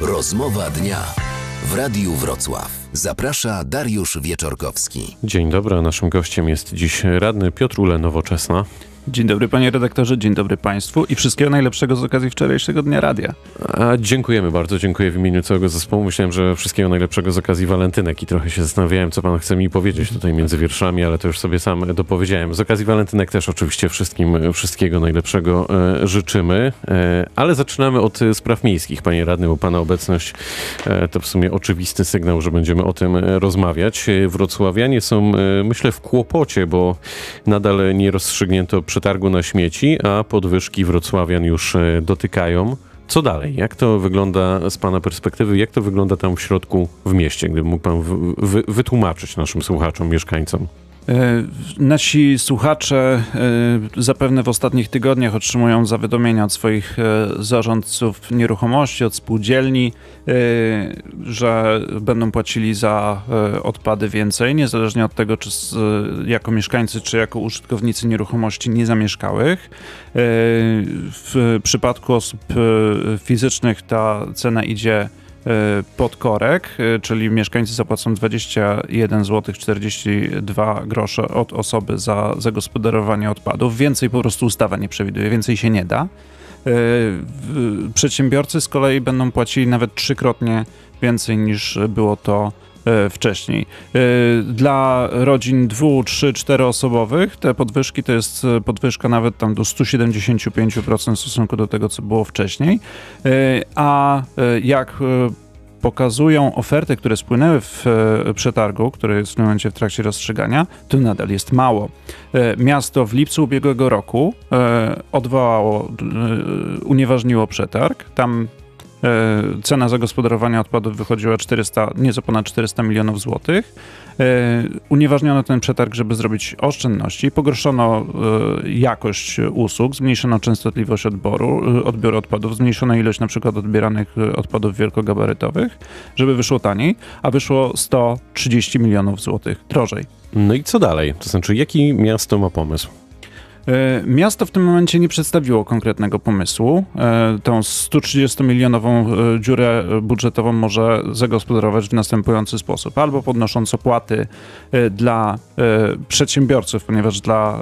Rozmowa dnia w Radiu Wrocław. Zaprasza Dariusz Wieczorkowski. Dzień dobry, naszym gościem jest dziś radny Piotr Ule Nowoczesna. Dzień dobry panie redaktorze, dzień dobry państwu i wszystkiego najlepszego z okazji wczorajszego dnia radia. A dziękujemy bardzo, dziękuję w imieniu całego zespołu. Myślałem, że wszystkiego najlepszego z okazji walentynek i trochę się zastanawiałem, co pan chce mi powiedzieć tutaj między wierszami, ale to już sobie sam dopowiedziałem. Z okazji walentynek też oczywiście wszystkim wszystkiego najlepszego e, życzymy, e, ale zaczynamy od spraw miejskich, panie radny, bo pana obecność e, to w sumie oczywisty sygnał, że będziemy o tym e, rozmawiać. E, Wrocławianie są, e, myślę, w kłopocie, bo nadal nie rozstrzygnięto przetargu na śmieci, a podwyżki wrocławian już e, dotykają. Co dalej? Jak to wygląda z Pana perspektywy? Jak to wygląda tam w środku, w mieście? Gdyby mógł Pan wy, wy, wytłumaczyć naszym słuchaczom, mieszkańcom. E, Nasi słuchacze e, zapewne w ostatnich tygodniach otrzymują zawiadomienia od swoich e, zarządców nieruchomości, od spółdzielni, że będą płacili za odpady więcej, niezależnie od tego, czy jako mieszkańcy, czy jako użytkownicy nieruchomości niezamieszkałych. W przypadku osób fizycznych ta cena idzie pod korek, e, czyli mieszkańcy zapłacą 21 zł 42 grosze od osoby za zagospodarowanie odpadów. Więcej po prostu ustawa nie przewiduje, więcej się nie da. E, Przedsiębiorcy z kolei będą płacili nawet trzykrotnie więcej niż było to e, wcześniej. E, Dla rodzin dwu, trzy, czteroosobowych te podwyżki to jest e, podwyżka nawet tam do 175% w stosunku do tego, co było wcześniej. E, A e, jak e, pokazują oferty, które spłynęły w e, przetargu, który jest w tym momencie w trakcie rozstrzygania, to nadal jest mało. E, Miasto w lipcu ubiegłego roku e, odwołało, e, unieważniło przetarg. Tam e, cena zagospodarowania odpadów wychodziła 400, nieco ponad 400 milionów złotych. E, Unieważniono ten przetarg, żeby zrobić oszczędności, pogorszono e, jakość usług, zmniejszono częstotliwość odboru, e, odbioru odpadów, zmniejszono ilość na przykład odbieranych e, odpadów wielkogabarytowych, żeby wyszło taniej, a wyszło 130 milionów złotych drożej. No i co dalej? To znaczy, jaki miasto ma pomysł? E, Miasto w tym momencie nie przedstawiło konkretnego pomysłu. E, Tą 130-milionową e, dziurę budżetową może zagospodarować w następujący sposób. Albo podnosząc opłaty dla przedsiębiorców, ponieważ dla,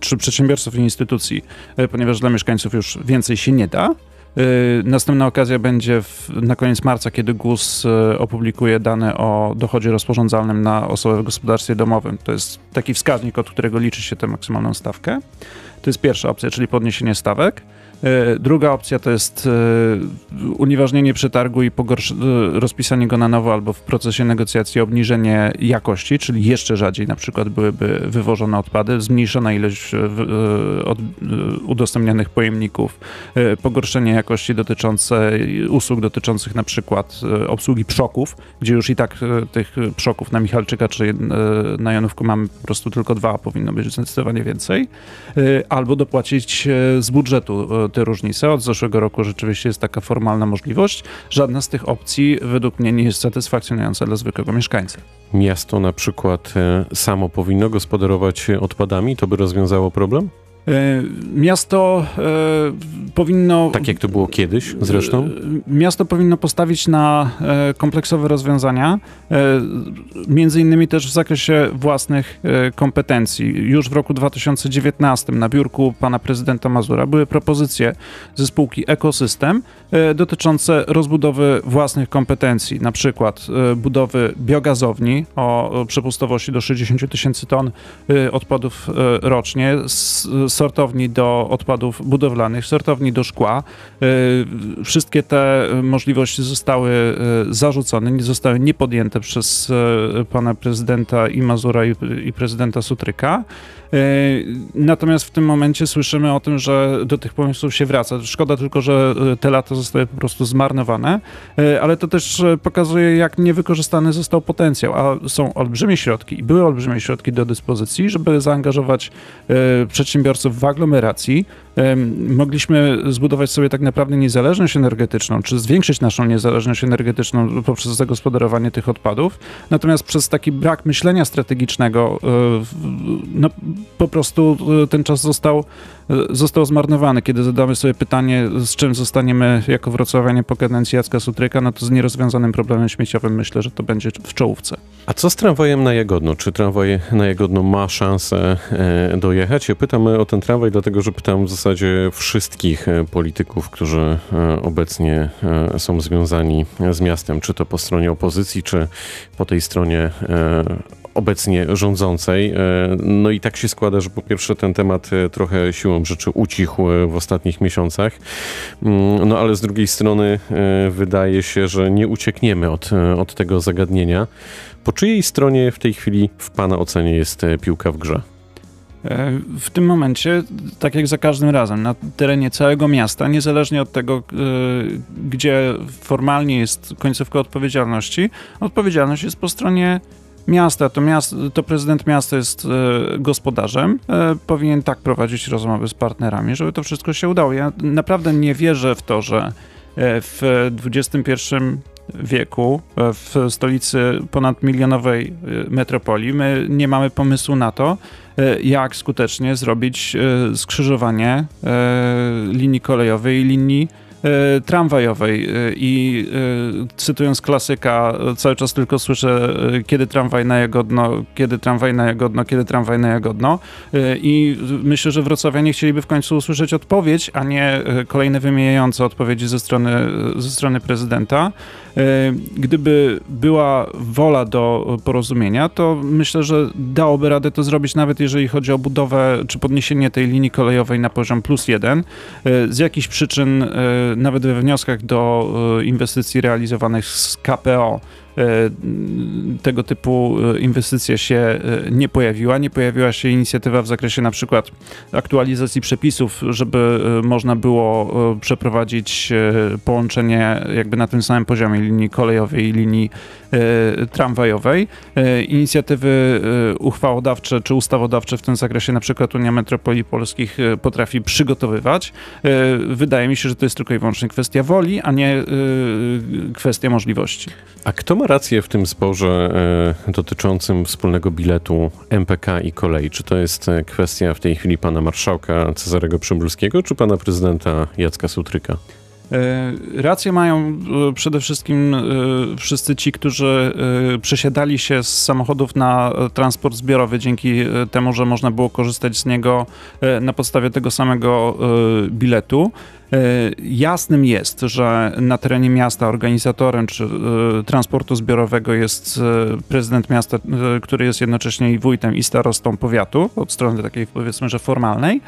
czy przedsiębiorców i instytucji, ponieważ dla mieszkańców już więcej się nie da. E, Następna okazja będzie w, na koniec marca, kiedy GUS e, opublikuje dane o dochodzie rozporządzalnym na osobę w gospodarstwie domowym. To jest taki wskaźnik, od którego liczy się tę maksymalną stawkę. To jest pierwsza opcja, czyli podniesienie stawek. E, Druga opcja to jest e, unieważnienie przetargu i e, rozpisanie go na nowo albo w procesie negocjacji obniżenie jakości, czyli jeszcze rzadziej na przykład byłyby wywożone odpady, zmniejszona ilość udostępnianych pojemników, pogorszenie jakości dotyczące usług dotyczących na przykład obsługi przoków, gdzie już i tak tych przoków na Michalczyka czy na Janówku mamy po prostu tylko dwa, a powinno być zdecydowanie więcej. Albo dopłacić z budżetu te różnice. Od zeszłego roku rzeczywiście jest taka formalna możliwość. Żadna z tych opcji według mnie nie jest satysfakcjonująca dla zwykłego mieszkańca. Miasto na przykład e, samo powinno gospodarować odpadami, to by rozwiązało problem? E, Miasto e, powinno. Tak jak to było kiedyś zresztą? E, Miasto powinno postawić na kompleksowe rozwiązania, między innymi też w zakresie własnych kompetencji. Już w roku 2019 na biurku pana prezydenta Mazura były propozycje ze spółki Ekosystem dotyczące rozbudowy własnych kompetencji, na przykład budowy biogazowni o przepustowości do 60 tysięcy ton odpadów rocznie, s- sortowni do odpadów budowlanych, sortowni do szkła. E, Wszystkie te możliwości zostały e, zarzucone, zostały nie podjęte przez e, pana prezydenta i Mazura i, i prezydenta Sutryka. Natomiast w tym momencie słyszymy o tym, że do tych pomysłów się wraca. Szkoda tylko, że te lata zostały po prostu zmarnowane, ale to też pokazuje, jak niewykorzystany został potencjał, a są olbrzymie środki i były olbrzymie środki do dyspozycji, żeby zaangażować przedsiębiorców w aglomeracji, mogliśmy zbudować sobie tak naprawdę niezależność energetyczną, czy zwiększyć naszą niezależność energetyczną poprzez zagospodarowanie tych odpadów. Natomiast przez taki brak myślenia strategicznego e, no, po prostu e, ten czas został, e, został zmarnowany. Kiedy zadamy sobie pytanie, z czym zostaniemy jako wrocławianie po kadencji Jacka Sutryka, no to z nierozwiązanym problemem śmieciowym myślę, że to będzie w czołówce. A co z tramwajem na Jagodno? Czy tramwaj na Jagodno ma szansę dojechać? Ja pytam o ten tramwaj, dlatego że pytam w zasadzie zasadzie wszystkich e, polityków, którzy e, obecnie e, są związani z miastem, czy to po stronie opozycji, czy po tej stronie obecnie rządzącej. No i tak się składa, że po pierwsze ten temat trochę siłą rzeczy ucichł w ostatnich miesiącach, mm, no ale z drugiej strony wydaje się, że nie uciekniemy od, od tego zagadnienia. Po czyjej stronie w tej chwili w Pana ocenie jest piłka w grze? E, w tym momencie, tak jak za każdym razem, na terenie całego miasta, niezależnie od tego, e, gdzie formalnie jest końcówka odpowiedzialności, odpowiedzialność jest po stronie miasta. To, miasto, to prezydent miasta jest e, gospodarzem. Powinien tak prowadzić rozmowy z partnerami, żeby to wszystko się udało. Ja naprawdę nie wierzę w to, że w XXI wieku w stolicy ponadmilionowej metropolii my nie mamy pomysłu na to, jak skutecznie zrobić e, skrzyżowanie e, linii kolejowej i linii tramwajowej i cytując klasyka, cały czas tylko słyszę kiedy tramwaj na Jagodno, kiedy tramwaj na Jagodno, kiedy tramwaj na Jagodno i myślę, że wrocławianie chcieliby w końcu usłyszeć odpowiedź, a nie kolejne wymieniające odpowiedzi ze strony, ze strony prezydenta. E, gdyby była wola do porozumienia, to myślę, że dałoby radę to zrobić, nawet jeżeli chodzi o budowę czy podniesienie tej linii kolejowej na poziom plus jeden. E, z jakichś przyczyn, e, nawet we wnioskach do inwestycji realizowanych z KPO, E, tego typu e, inwestycja się e, nie pojawiła. Nie pojawiła się inicjatywa w zakresie na przykład aktualizacji przepisów, żeby można było przeprowadzić połączenie jakby na tym samym poziomie linii kolejowej i linii tramwajowej. Inicjatywy uchwałodawcze czy ustawodawcze w tym zakresie na przykład Unia Metropolii Polskich potrafi przygotowywać. Wydaje mi się, że to jest tylko i wyłącznie kwestia woli, a nie kwestia możliwości. A kto ma rację w tym sporze e, dotyczącym wspólnego biletu MPK i kolei. Czy to jest e, kwestia w tej chwili pana marszałka Cezarego Przybylskiego, czy pana prezydenta Jacka Sutryka? E, rację mają przede wszystkim wszyscy ci, którzy przesiadali się z samochodów na transport zbiorowy dzięki temu, że można było korzystać z niego na podstawie tego samego biletu. E, jasnym jest, że na terenie miasta organizatorem czy e, transportu zbiorowego jest e, prezydent miasta, który jest jednocześnie i wójtem i starostą powiatu, od strony takiej powiedzmy, że formalnej.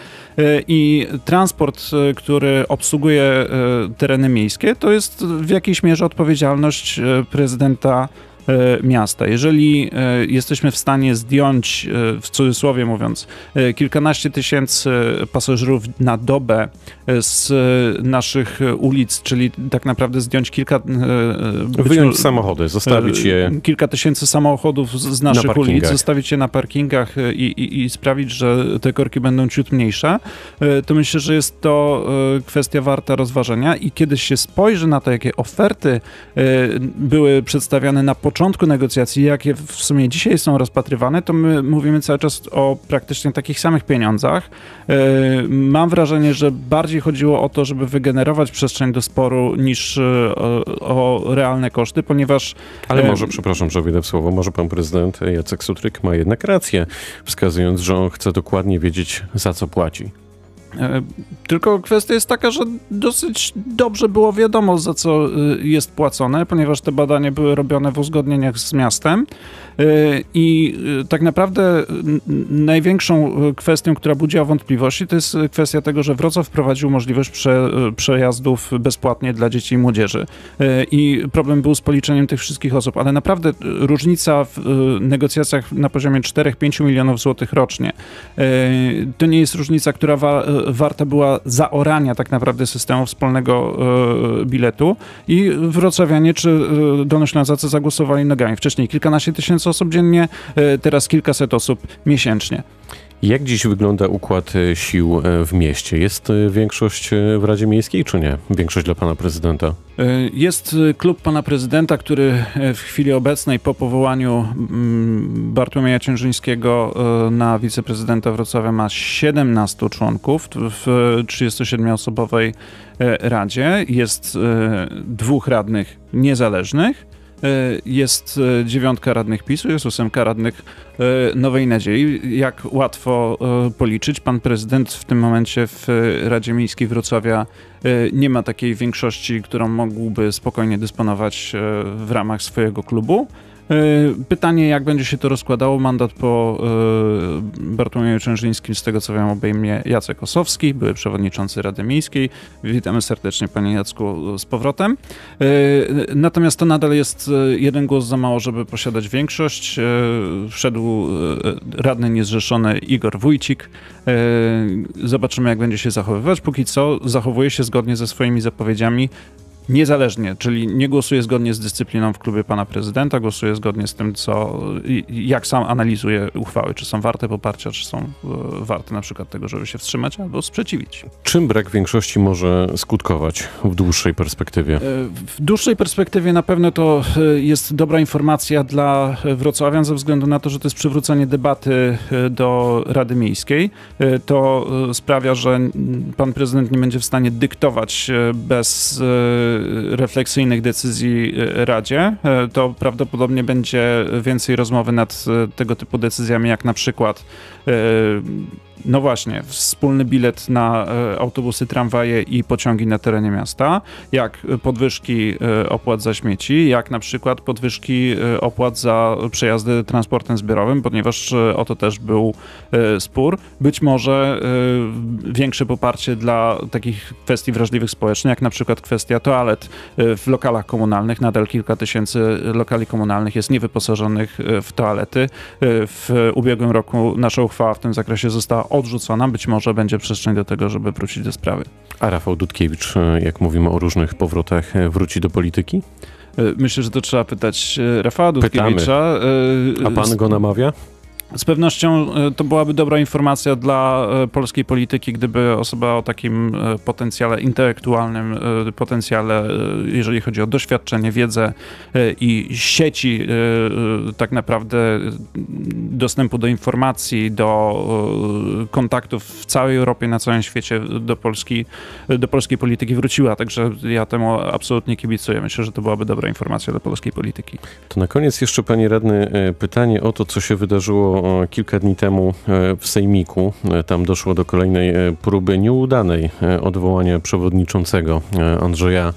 I transport, który obsługuje tereny miejskie, to jest w jakiejś mierze odpowiedzialność prezydenta miasta. Jeżeli e, jesteśmy w stanie zdjąć, e, w cudzysłowie mówiąc, kilkanaście tysięcy pasażerów na dobę z naszych ulic, czyli tak naprawdę zdjąć kilka... Wyjąć być, samochody, zostawić je... Kilka tysięcy samochodów z naszych na ulic, zostawić je na parkingach i, i, i sprawić, że te korki będą ciut mniejsze, to myślę, że jest to kwestia warta rozważenia i kiedy się spojrzy na to, jakie oferty były przedstawiane na początku początku negocjacji, jakie w sumie dzisiaj są rozpatrywane, to my mówimy cały czas o praktycznie takich samych pieniądzach. E, mam wrażenie, że bardziej chodziło o to, żeby wygenerować przestrzeń do sporu niż e, o, o realne koszty, ponieważ... Ale e, może, przepraszam, że wyjdę w słowo, może pan prezydent Jacek Sutryk ma jednak rację, wskazując, że on chce dokładnie wiedzieć, za co płaci. E, tylko kwestia jest taka, że dosyć dobrze było wiadomo, za co e, jest płacone, ponieważ te badania były robione w uzgodnieniach z miastem. E, I tak naprawdę największą kwestią, która budziła wątpliwości, to jest kwestia tego, że Wrocław wprowadził możliwość prze, przejazdów bezpłatnie dla dzieci i młodzieży. I problem był z policzeniem tych wszystkich osób, ale naprawdę różnica w negocjacjach na poziomie 4-5 milionów złotych rocznie to nie jest różnica, która wa warta była zaorania tak naprawdę systemu wspólnego e, biletu i wrocławianie czy e, dolnoślązacy zagłosowali nogami. Wcześniej kilkanaście tysięcy osób dziennie, e, teraz kilkaset osób miesięcznie. Jak dziś wygląda układ e, sił e, w mieście? Jest e, większość w Radzie Miejskiej, czy nie? Większość dla pana prezydenta? Jest klub pana prezydenta, który w chwili obecnej po powołaniu mm, Bartłomieja Ciężyńskiego na wiceprezydenta Wrocławia ma 17 członków w 37-osobowej radzie. Jest dwóch radnych niezależnych jest e, dziewiątka radnych PiSu, jest ósemka radnych e, Nowej Nadziei. Jak łatwo policzyć, pan prezydent w tym momencie w Radzie Miejskiej Wrocławia nie ma takiej większości, którą mógłby spokojnie dysponować w ramach swojego klubu. E, pytanie, jak będzie się to rozkładało. Mandat po e, Bartłomieju Czężyńskim, z tego co wiem, obejmie Jacek Osowski, były przewodniczący Rady Miejskiej. Witamy serdecznie, panie Jacku, z powrotem. E, natomiast to nadal jest jeden głos za mało, żeby posiadać większość. Wszedł radny niezrzeszony Igor Wójcik. Zobaczymy, jak będzie się zachowywać. Póki co zachowuje się zgodnie ze swoimi zapowiedziami niezależnie, czyli nie głosuje zgodnie z dyscypliną w klubie pana prezydenta, głosuje zgodnie z tym, co, jak sam analizuje uchwały, czy są warte poparcia, czy są e, warte na przykład tego, żeby się wstrzymać albo sprzeciwić. Czym brak większości może skutkować w dłuższej perspektywie? E, w dłuższej perspektywie na pewno to e, jest dobra informacja dla wrocławian ze względu na to, że to jest przywrócenie debaty do Rady Miejskiej. To sprawia, że pan prezydent nie będzie w stanie dyktować bez refleksyjnych decyzji e, Radzie, e, to prawdopodobnie będzie więcej rozmowy nad e, tego typu decyzjami, jak na przykład no właśnie, wspólny bilet na e, autobusy, tramwaje i pociągi na terenie miasta, jak podwyżki e, opłat za śmieci, jak na przykład podwyżki e, opłat za przejazdy transportem zbiorowym, ponieważ o to też był spór. Być może większe poparcie dla takich kwestii wrażliwych społecznie, jak na przykład kwestia toalet w lokalach komunalnych. Nadal kilka tysięcy lokali komunalnych jest niewyposażonych w toalety. W ubiegłym roku nasza uchwała w tym zakresie została odrzucona, być może będzie przestrzeń do tego, żeby wrócić do sprawy. A Rafał Dudkiewicz, jak mówimy o różnych powrotach, wróci do polityki? E, myślę, że to trzeba pytać e, Rafała Dudkiewicza. Pytamy. E, A pan go namawia? Z pewnością e, to byłaby dobra informacja dla e, polskiej polityki, gdyby osoba o takim e, potencjale intelektualnym, potencjale, jeżeli chodzi o doświadczenie, wiedzę i sieci tak naprawdę dostępu do informacji, do kontaktów w całej Europie, na całym świecie do Polski, do polskiej polityki wróciła. Także ja temu absolutnie kibicuję. Myślę, że to byłaby dobra informacja dla polskiej polityki. To na koniec jeszcze, panie radny, pytanie o to, co się wydarzyło kilka dni temu e, w Sejmiku. E, tam doszło do kolejnej e, próby nieudanej odwołania przewodniczącego Andrzeja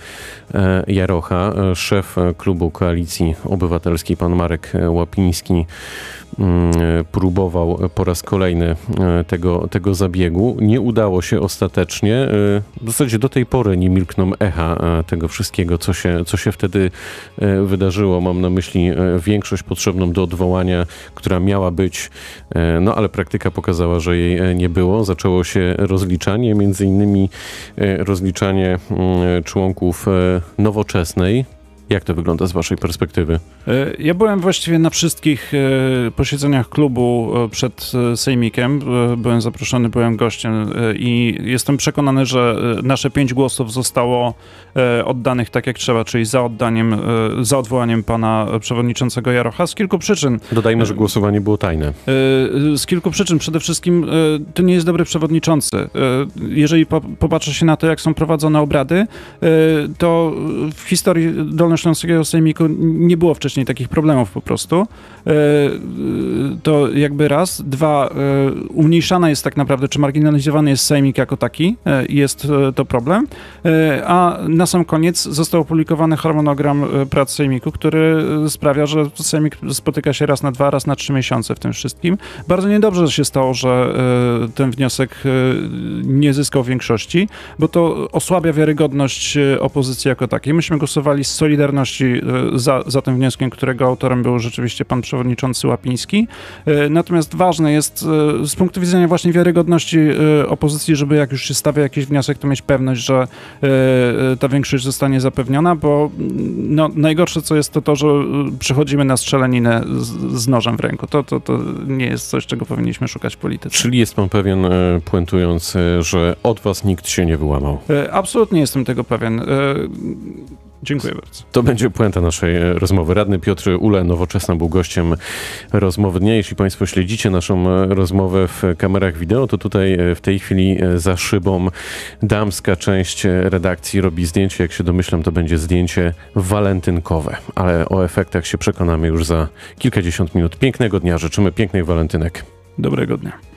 Jarocha. Szef klubu Koalicji Obywatelskiej, pan Marek Łapiński, Mm, próbował po raz kolejny tego, tego zabiegu. Nie udało się ostatecznie. W zasadzie do tej pory nie milkną echa tego wszystkiego, co się, co się wtedy wydarzyło. Mam na myśli większość potrzebną do odwołania, która miała być, no ale praktyka pokazała, że jej nie było. Zaczęło się rozliczanie, między innymi rozliczanie mm, członków nowoczesnej, jak to wygląda z Waszej perspektywy? E, ja byłem właściwie na wszystkich e, posiedzeniach klubu e, przed Sejmikiem. Byłem zaproszony, byłem gościem i jestem przekonany, że nasze pięć głosów zostało oddanych tak jak trzeba, czyli za oddaniem, za odwołaniem pana przewodniczącego Jarocha z kilku przyczyn. Dodajmy, że głosowanie było tajne. Z kilku przyczyn. Przede wszystkim to nie jest dobry przewodniczący. Jeżeli popatrzy się na to, jak są prowadzone obrady, to w historii Dolnośląskiej Śląskiego Sejmiku nie było wcześniej takich problemów po prostu. E, to jakby raz. Dwa, e, umniejszana jest tak naprawdę, czy marginalizowany jest Sejmik jako taki. E, jest to problem. A na sam koniec został opublikowany harmonogram prac Sejmiku, który sprawia, że Sejmik spotyka się raz na dwa, raz na trzy miesiące w tym wszystkim. Bardzo niedobrze się stało, że ten wniosek nie zyskał większości, bo to osłabia wiarygodność opozycji jako takiej. Myśmy głosowali z Solidarnością Solidarności e, za, za tym wnioskiem, którego autorem był rzeczywiście pan przewodniczący Łapiński. E, Natomiast ważne jest e, z punktu widzenia właśnie wiarygodności opozycji, żeby jak już się stawia jakiś wniosek, to mieć pewność, że ta większość zostanie zapewniona, bo mm, no, najgorsze co jest to to, że przychodzimy na strzelaninę z, z nożem w ręku. To, to, to nie jest coś, czego powinniśmy szukać w polityce. Czyli jest pan pewien, puentując, że od was nikt się nie wyłamał. Absolutnie jestem tego pewien. Dziękuję bardzo. To będzie puenta naszej e, rozmowy. Radny Piotr Ule, nowoczesna, był gościem rozmowy dnia. Jeśli Państwo śledzicie naszą e, rozmowę w kamerach wideo, to tutaj e, w tej chwili za szybą damska część redakcji robi zdjęcie. Jak się domyślam, to będzie zdjęcie walentynkowe. Ale o efektach się przekonamy już za kilkadziesiąt minut. Pięknego dnia. Życzymy pięknych walentynek. Dobrego dnia.